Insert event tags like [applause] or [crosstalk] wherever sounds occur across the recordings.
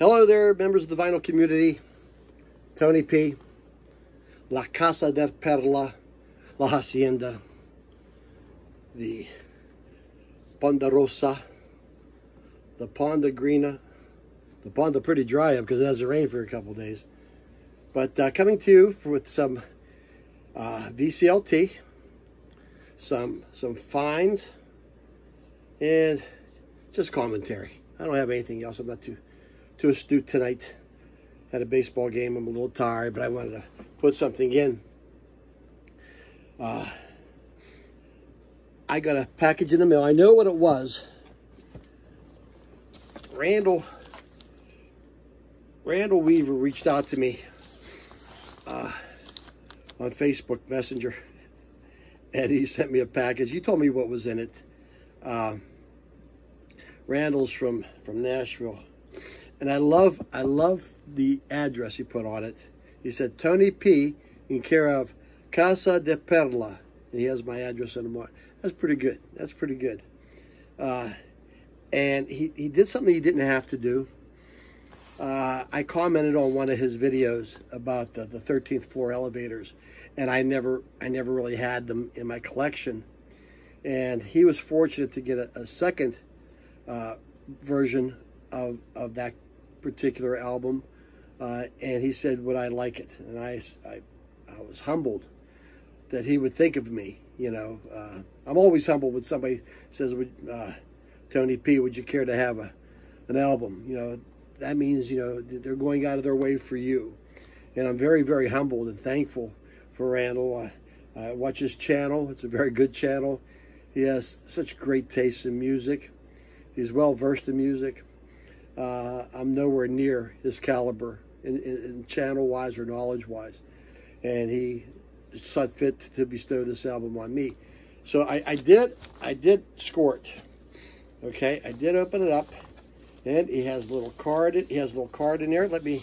Hello there, members of the vinyl community. Tony P. La Casa de Perla, La Hacienda, the Ponderosa, the Pondegrina. The pond are pretty dry up because it hasn't rained for a couple days. But uh, coming to you with some uh, VCLT, some some finds, and just commentary. I don't have anything else. I'm not too too astute tonight. Had a baseball game. I'm a little tired, but I wanted to put something in. Uh, I got a package in the mail. I know what it was. Randall Randall Weaver reached out to me uh, on Facebook Messenger, and he sent me a package. He told me what was in it. Uh, Randall's from from Nashville, and I love I love the address he put on it. He said Tony P. in care of Casa de Perla, and he has my address in the That's pretty good. That's pretty good. Uh, and he, he did something he didn't have to do. Uh, I commented on one of his videos about the, the 13th floor elevators, and I never I never really had them in my collection. And he was fortunate to get a, a second uh, version of, of that particular album. Uh, and he said, would I like it? And I, I, I was humbled that he would think of me. You know, uh, I'm always humbled when somebody says, would, uh, Tony P, would you care to have a, an album? You know, that means, you know, they're going out of their way for you. And I'm very, very humbled and thankful for Randall. I watch his channel. It's a very good channel. He has such great taste in music. He's well versed in music. Uh, I'm nowhere near his caliber in, in, in channel wise or knowledge wise. And he saw fit to bestow this album on me. So I, I did, I did score it. Okay, I did open it up, and he has a little card. He has a little card in there. Let me,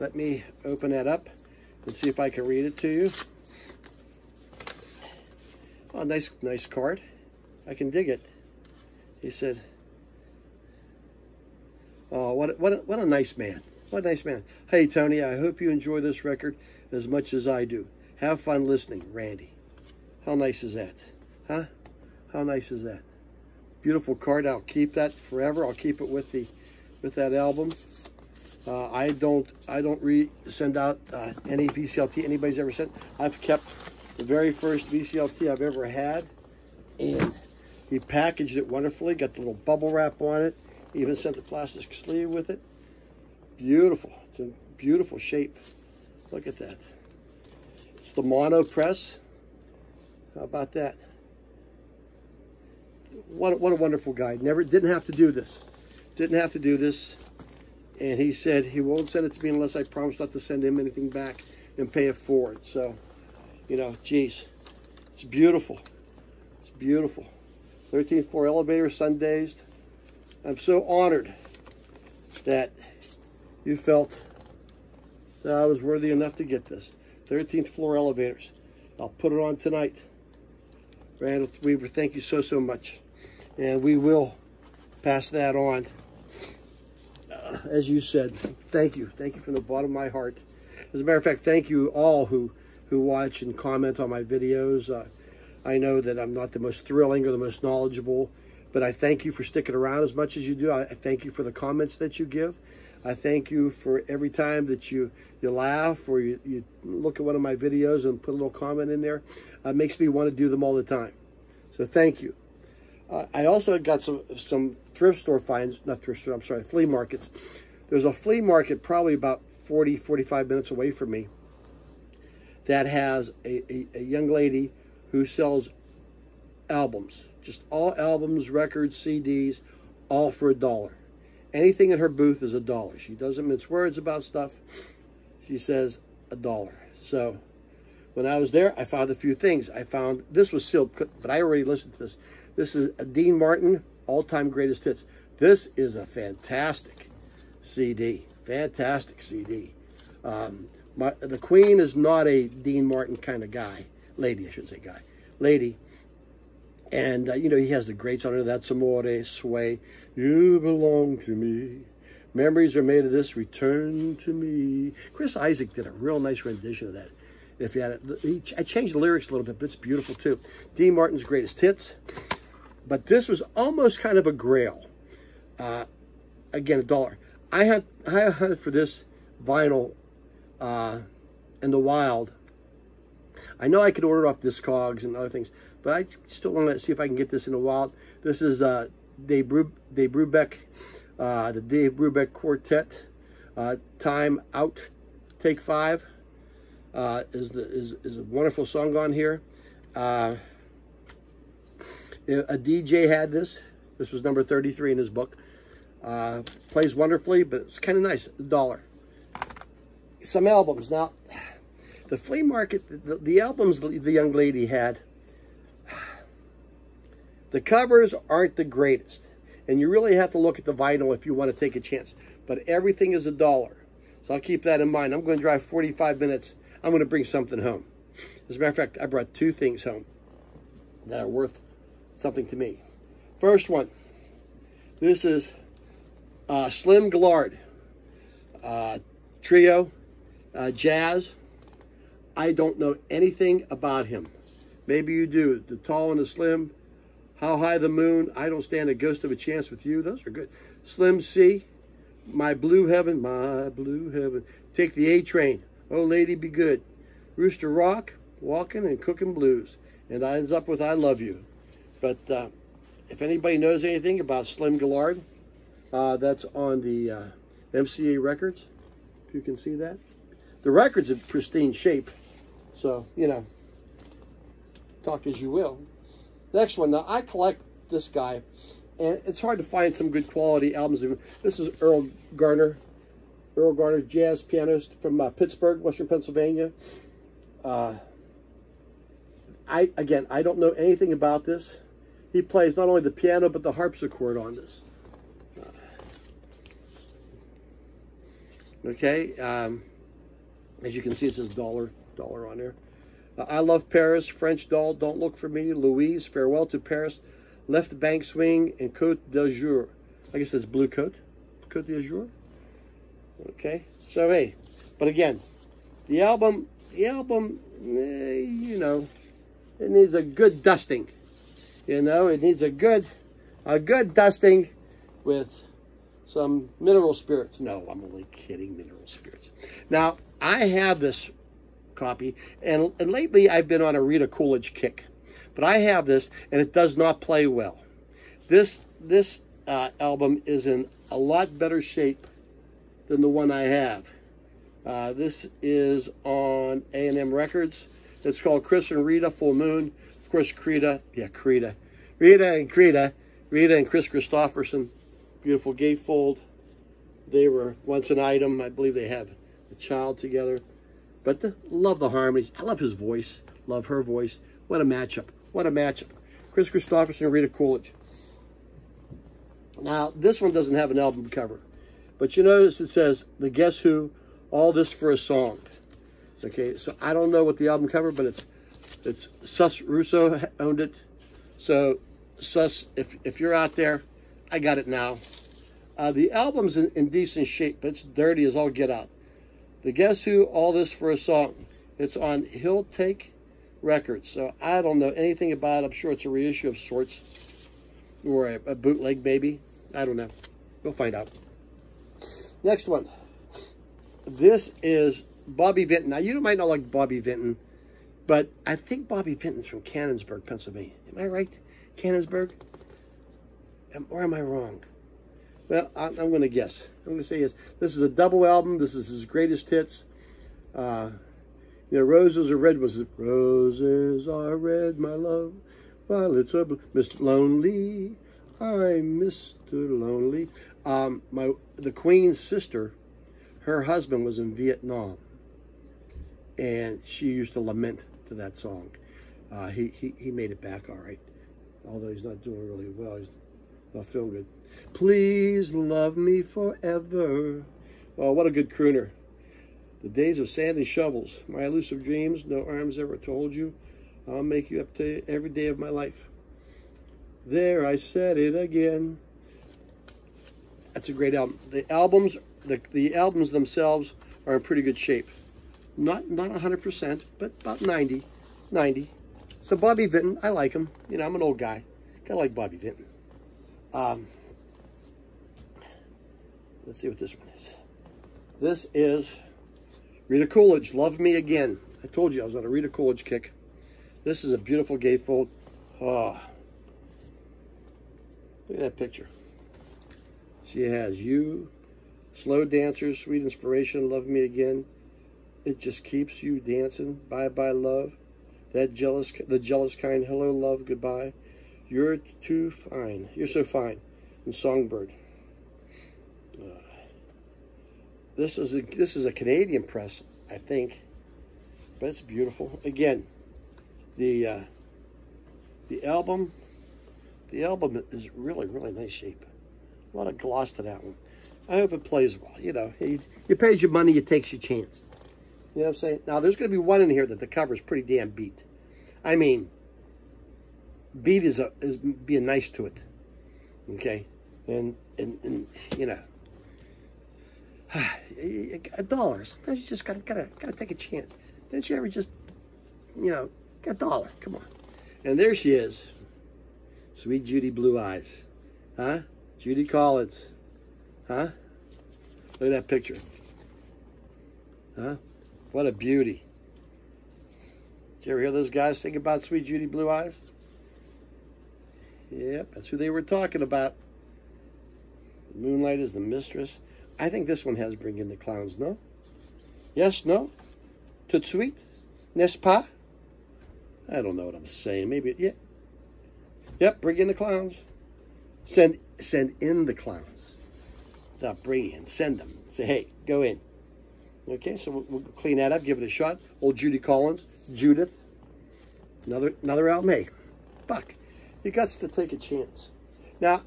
let me open that up and see if I can read it to you. Oh, nice, nice card. I can dig it. He said, Oh, what what a, what a nice man. What a nice man. Hey, Tony, I hope you enjoy this record as much as I do. Have fun listening, Randy. How nice is that? Huh? How nice is that? Beautiful card. I'll keep that forever. I'll keep it with the with that album. Uh, I don't I don't re send out uh, any VCLT anybody's ever sent. I've kept the very first VCLT I've ever had, and he packaged it wonderfully. Got the little bubble wrap on it. Even sent the plastic sleeve with it. Beautiful. It's a beautiful shape. Look at that. It's the mono press. How about that? What, what a wonderful guy. Never didn't have to do this. Didn't have to do this. And he said he won't send it to me unless I promise not to send him anything back and pay it forward. So, you know, geez, it's beautiful. It's beautiful. 13th floor elevator, Sundazed. I'm so honored that you felt that I was worthy enough to get this. 13th floor elevators. I'll put it on tonight. Randall Weaver, thank you so, so much. And we will pass that on. Uh, as you said, thank you. Thank you from the bottom of my heart. As a matter of fact, thank you all who, who watch and comment on my videos. Uh, I know that I'm not the most thrilling or the most knowledgeable but I thank you for sticking around as much as you do. I thank you for the comments that you give. I thank you for every time that you, you laugh or you, you look at one of my videos and put a little comment in there. Uh, it makes me want to do them all the time. So thank you. Uh, I also got some, some thrift store finds, not thrift store, I'm sorry, flea markets. There's a flea market probably about 40, 45 minutes away from me that has a, a, a young lady who sells albums just all albums, records, CDs, all for a dollar. Anything in her booth is a dollar. She doesn't mince words about stuff. She says a dollar. So when I was there, I found a few things. I found, this was sealed, but I already listened to this. This is a Dean Martin, all-time greatest hits. This is a fantastic CD. Fantastic CD. Um, my, the Queen is not a Dean Martin kind of guy. Lady, I should say guy. Lady. And, uh, you know, he has the greats on it. That's Amore, Sway, You Belong to Me. Memories are made of this. Return to me. Chris Isaak did a real nice rendition of that. If you had it, I changed the lyrics a little bit, but it's beautiful too. Dean Martin's greatest hits. But this was almost kind of a grail. Uh, again, a dollar. I had I hunted for this vinyl uh, in the wild. I know I could order off Discogs and other things, but I still want to see if I can get this in the wild. This is uh, Dave, Dave Brubeck, uh, the Dave Brubeck Quartet. Uh, Time Out, Take Five uh, is, the, is, is a wonderful song on here. Uh, a DJ had this. This was number 33 in his book. Uh, plays wonderfully, but it's kind of nice. A dollar. Some albums. Now, the flea market, the, the albums the young lady had, the covers aren't the greatest. And you really have to look at the vinyl if you want to take a chance. But everything is a dollar. So I'll keep that in mind. I'm going to drive 45 minutes. I'm going to bring something home. As a matter of fact, I brought two things home that are worth something to me. First one, this is uh, Slim Gaillard, uh, trio, uh, jazz. I don't know anything about him. Maybe you do. The tall and the slim, how high the moon, I don't stand a ghost of a chance with you. Those are good. Slim C, my blue heaven, my blue heaven. Take the A train. Oh, lady, be good. Rooster Rock, walking and cooking blues. And ends up with I love you. But uh, if anybody knows anything about Slim Gaillard, uh, that's on the uh, MCA records, if you can see that. The record's in pristine shape, so, you know, talk as you will. Next one, now I collect this guy, and it's hard to find some good quality albums. This is Earl Garner, Earl Garner, jazz pianist from uh, Pittsburgh, Western Pennsylvania. Uh, I Again, I don't know anything about this. He plays not only the piano, but the harpsichord on this. Okay, um, as you can see, it says dollar, dollar on there. I love Paris, French doll, don't look for me, Louise, farewell to Paris, left bank swing, and Cote d'Azur. I guess that's blue coat, Cote d'Azur. Okay, so hey, but again, the album, the album, eh, you know, it needs a good dusting. You know, it needs a good, a good dusting with some mineral spirits. No, I'm only kidding, mineral spirits. Now, I have this copy, and, and lately I've been on a Rita Coolidge kick. But I have this, and it does not play well. This, this uh, album is in a lot better shape than the one I have. Uh, this is on A&M Records. It's called Kris and Rita Full Moon. Of course, Creta, yeah, Creta. Rita and Creta, Rita and Kris Kristofferson, beautiful gatefold. They were once an item. I believe they have a child together. But the, love the harmonies. I love his voice. Love her voice. What a matchup. What a matchup. Kris Kristofferson and Rita Coolidge. Now, this one doesn't have an album cover. But you notice it says, the Guess Who, All This for a Song. Okay, so I don't know what the album cover, but it's it's Sus Russo owned it. So, Sus, if, if you're out there, I got it now. Uh, the album's in, in, decent shape, but it's dirty as all get out. The Guess Who, All This for a Song. It's on Hilltak Records. So I don't know anything about it. I'm sure it's a reissue of sorts. Or a, a bootleg, maybe. I don't know. We'll find out. Next one. This is Bobby Vinton. Now, you might not like Bobby Vinton, but I think Bobby Vinton's from Canonsburg, Pennsylvania. Am I right? Canonsburg? or am I wrong? Well, I'm, I'm going to guess. I'm going to say yes. This is a double album. This is his greatest hits. Uh, you know, roses are red was? Roses are red, my love. Violets are blue. Mr. Lonely, I'm Mr. Lonely. Um, my the Queen's sister, her husband was in Vietnam, and she used to lament to that song. Uh, he, he he made it back all right, although he's not doing really well. He's I feel good. Please love me forever. Oh, what a good crooner. The days of sand and shovels, my elusive dreams, no arms ever told you. I'll make you up to every day of my life. There, I said it again. That's a great album. The albums, the, the albums themselves are in pretty good shape. Not not 100%, but about 90, 90. So Bobby Vinton, I like him. You know, I'm an old guy. Kind of like Bobby Vinton. Um, let's see what this one is. This is Rita Coolidge, Love Me Again. I told you I was on a Rita Coolidge kick. This is a beautiful gatefold. Oh, look at that picture. She has you, slow dancers, sweet inspiration, love me again. It just keeps you dancing. Bye bye love. That jealous, the jealous kind. Hello love, goodbye. You're too fine. You're so fine. And Songbird. Uh, this is a this is a Canadian press, I think, but it's beautiful. Again, the uh, the album, the album is really really nice shape. A lot of gloss to that one. I hope it plays well. You know, he, you pays your money, you takes your chance. You know what I'm saying? Now, there's going to be one in here that the cover is pretty damn beat. I mean, beat is, a, is being nice to it. Okay? And, and, and you know, [sighs] a dollar. Sometimes you just gotta, gotta, gotta take a chance. Didn't you ever just, you know, a dollar? Come on. And there she is. Sweet Judy Blue Eyes. Huh? Judy Collins. Huh? Look at that picture. Huh? What a beauty. Did you ever hear those guys think about Sweet Judy Blue Eyes? Yep, that's who they were talking about. Moonlight is the mistress. I think this one has Bring in the Clowns, no? Yes, no? Tout suite? N'est-ce pas? I don't know what I'm saying. Maybe, yeah. Yep, Bring in the Clowns. Send send in the clowns. Not bring in, send them. Say, hey, go in. Okay, so we'll, we'll, clean that up, give it a shot. Old Judy Collins, Judith. Another another album. Hey, Buck, you got to take a chance. Now,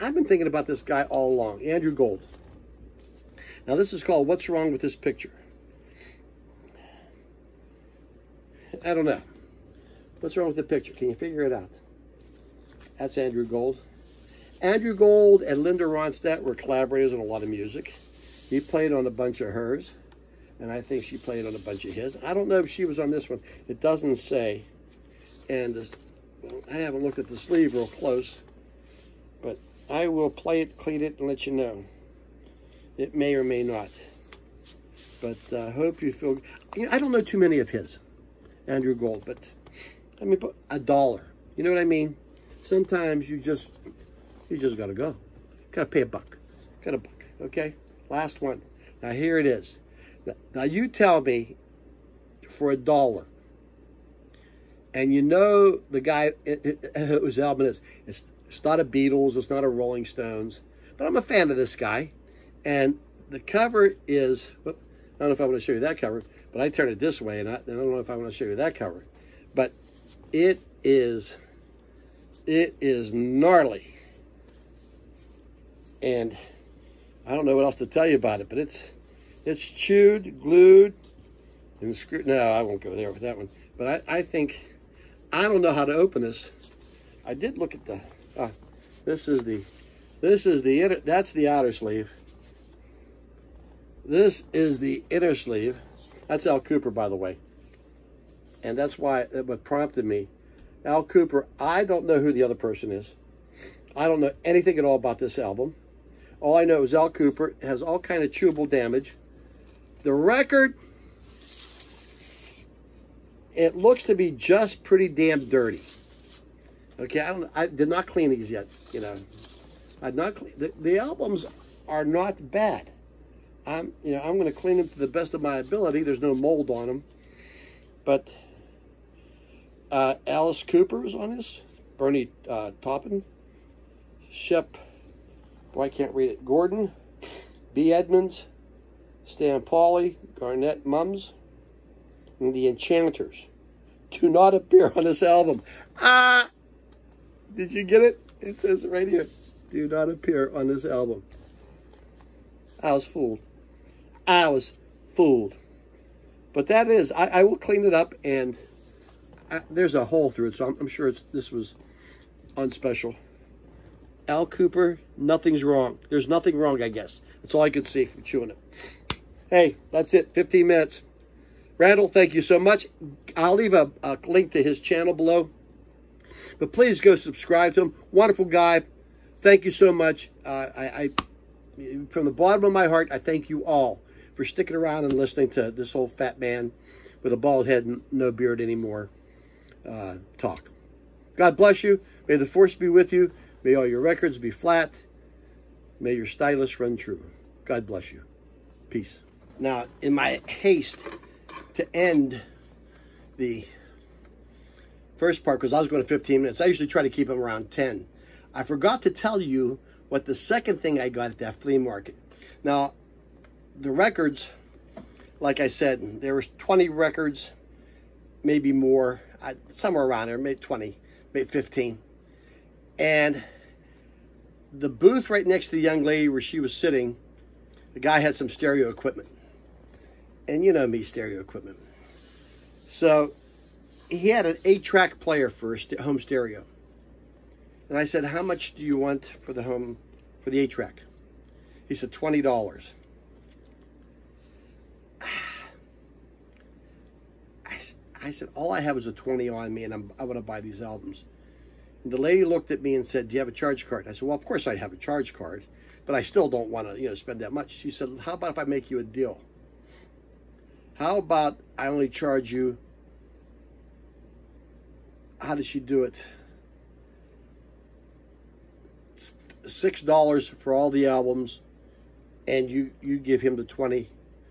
I've been thinking about this guy all along, Andrew Gold. Now, this is called What's Wrong with This Picture? I don't know. What's wrong with the picture? Can you figure it out? That's Andrew Gold. Andrew Gold and Linda Ronstadt were collaborators on a lot of music. He played on a bunch of hers, and I think she played on a bunch of his. I don't know if she was on this one. It doesn't say. And I haven't looked at the sleeve real close, but I will play it, clean it, and let you know. It may or may not. But I uh, hope you feel... You know, I don't know too many of his, Andrew Gold, but I mean, a dollar. You know what I mean? Sometimes you just you just got to go. Got to pay a buck. Got a buck. Okay? Last one. Now, here it is. Now, you tell me for a dollar, and you know the guy whose album is. It's, it's not a Beatles. It's not a Rolling Stones. But I'm a fan of this guy. And the cover is, I don't know if I want to show you that cover, but I turn it this way, and I, I don't know if I want to show you that cover. But it is, it is gnarly. And I don't know what else to tell you about it, but it's it's chewed, glued, and screwed. No, I won't go there with that one. But I, I think, I don't know how to open this. I did look at the, uh, this is the, this is the, inner, that's the outer sleeve. This is the inner sleeve. That's Al Kooper, by the way. And that's why, it prompted me. Al Kooper, I don't know who the other person is. I don't know anything at all about this album. All I know is Al Kooper has all kind of chewable damage. The record, it looks to be just pretty damn dirty. Okay, I don't. I did not clean these yet. You know, I not clean. The, the albums are not bad. I'm, you know, I'm going to clean them to the best of my ability. There's no mold on them, but uh, Alice Cooper is on this. Bernie uh, Taupin, Shep Boy, I can't read it. Gordon, B. Edmonds, Stan Pauley, Garnet Mimms, and the Enchanters do not appear on this album. Ah! Did you get it? It says right here. Do not appear on this album. I was fooled. I was fooled. But that is, I, I will clean it up and I, there's a hole through it, so I'm, I'm sure it's this was unspecial. Al Kooper, nothing's wrong. There's nothing wrong, I guess. That's all I could see from chewing it. Hey, that's it. 15 minutes. Randall, thank you so much. I'll leave a, a link to his channel below. But please go subscribe to him. Wonderful guy. Thank you so much. Uh, I, I, from the bottom of my heart, I thank you all for sticking around and listening to this old fat man with a bald head and no beard anymore uh, talk. God bless you. May the force be with you. May all your records be flat. May your stylus run true. God bless you. Peace. Now, in my haste to end the first part, because I was going to 15 minutes, I usually try to keep them around 10. I forgot to tell you what the second thing I got at that flea market. Now, the records, like I said, there was 20 records, maybe more, somewhere around there, maybe 20, maybe 15. And the booth right next to the young lady where she was sitting, the guy had some stereo equipment. And you know me, stereo equipment. So he had an eight-track player for home stereo. And I said, how much do you want for the home, for the eight-track? He said, $20. [sighs] I said, all I have is a 20 on me and I'm, I want to buy these albums. And the lady looked at me and said, do you have a charge card? I said, well, of course I have a charge card, but I still don't want to, you know, spend that much. She said, how about if I make you a deal? How about I only charge you, how did she do it? $6 for all the albums and you, you give him the 20.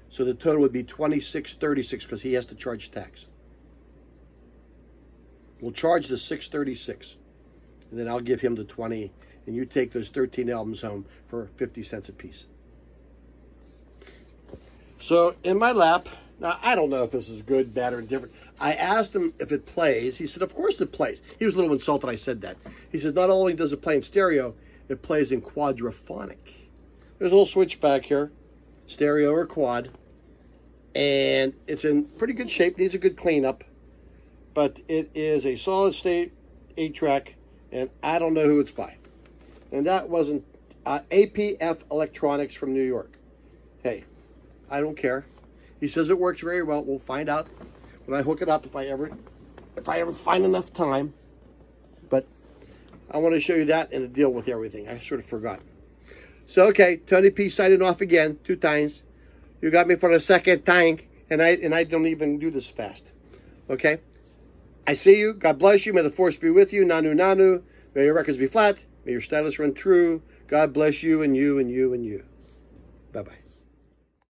So the total would be 26.36 because he has to charge tax. We'll charge the 636 and then I'll give him the 20 and you take those 13 albums home for 50 cents a piece. So in my lap, now I don't know if this is good, bad, or indifferent. I asked him if it plays. He said, of course it plays. He was a little insulted I said that. He says, not only does it play in stereo, it plays in quadraphonic. There's a little switch back here, stereo or quad. And it's in pretty good shape, needs a good cleanup but it is a solid state 8-track, and I don't know who it's by. And that wasn't uh, APF Electronics from New York. Hey, I don't care. He says it works very well. We'll find out when I hook it up if I ever if I ever find enough time. But I want to show you that and deal with everything. I sort of forgot. So okay, Tony P signing off again two times. You got me for the second time, and I and I don't even do this fast. Okay. I see you. God bless you. May the force be with you. Nanu Nanu. May your records be flat. May your stylus run true. God bless you and you and you and you. Bye-bye.